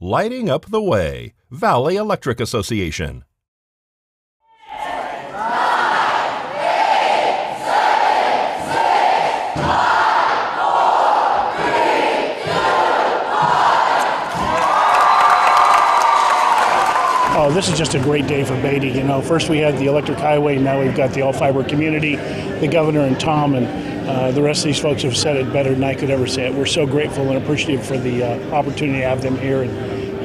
Lighting up the way. Valley Electric Association. Oh, this is just a great day for Beatty. You know, first we had the electric highway, now we've got the all fiber community. The governor and Tom and uh, the rest of these folks have said it better than I could ever say it. We're so grateful and appreciative for the uh, opportunity to have them here and,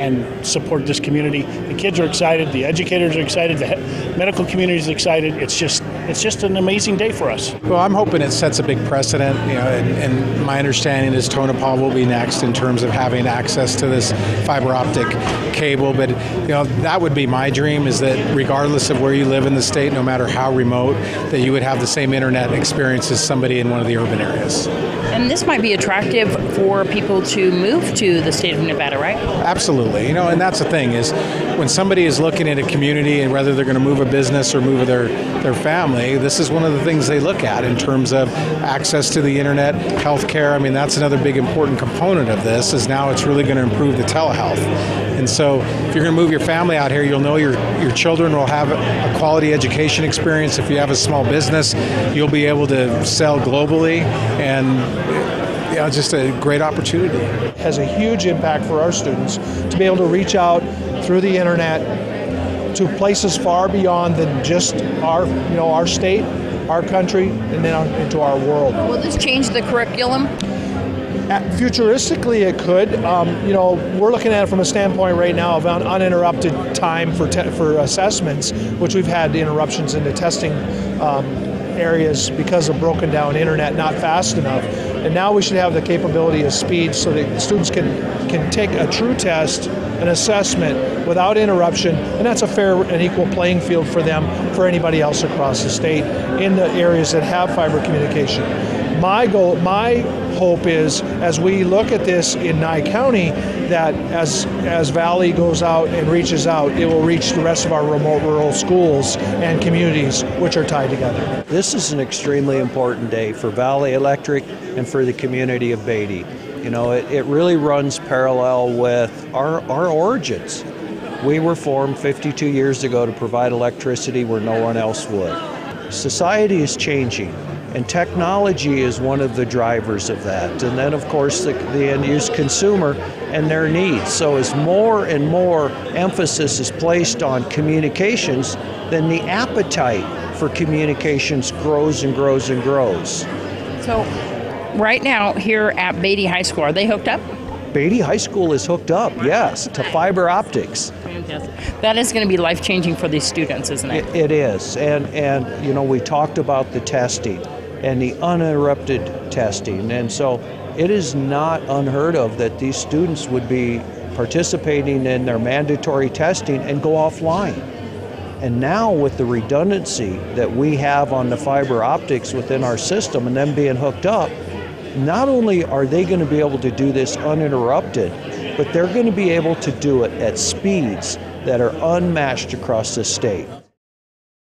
and support this community. The kids are excited, the educators are excited, the medical community is excited. It's just it's just an amazing day for us. Well, I'm hoping it sets a big precedent, you know, and, and my understanding is Tonopah will be next in terms of having access to this fiber optic cable. But you know, that would be my dream: is that regardless of where you live in the state, no matter how remote, that you would have the same internet experience as somebody in one of the urban areas. And this might be attractive for people to move to the state of Nevada, right? Absolutely, you know, and that's the thing is when somebody is looking at a community and whether they're going to move a business or move their their family, this is one of the things they look at in terms of access to the internet, healthcare. I mean, that's another big important component of this. Is now it's really going to improve the telehealth. And so, if you're going to move your family out here, you'll know your your children will have a quality education experience. If you have a small business, you'll be able to sell globally and know, just a great opportunity. It has a huge impact for our students to be able to reach out through the internet to places far beyond than just our, you know, our state, our country, and then into our world. Will this change the curriculum? Uh, Futuristically, it could. Um, you know, we're looking at it from a standpoint right now of un- uninterrupted time for te- for assessments, which we've had interruptions in the testing um, areas because of broken down internet, not fast enough. And now we should have the capability of speed so that students can can take a true test, an assessment without interruption, and that's a fair and equal playing field for them for anybody else across the state in the areas that have fiber communication. My goal, my hope is as we look at this in Nye County, that as as Valley goes out and reaches out, it will reach the rest of our remote rural schools and communities, which are tied together. This is an extremely important day for Valley Electric and for the community of Beatty. You know, it, it really runs parallel with our, our origins. We were formed 52 years ago to provide electricity where no one else would. Society is changing, and technology is one of the drivers of that. And then, of course, the, the end use consumer and their needs. So, as more and more emphasis is placed on communications, then the appetite for communications grows and grows and grows. So, right now here at Beatty High School, are they hooked up? Beatty High School is hooked up, yes, to fiber optics. Fantastic. That is going to be life changing for these students, isn't it? It, it is, and and you know we talked about the testing and the uninterrupted testing, and so it is not unheard of that these students would be participating in their mandatory testing and go offline. And now, with the redundancy that we have on the fiber optics within our system and them being hooked up, not only are they going to be able to do this uninterrupted, but they're going to be able to do it at speeds that are unmatched across the state.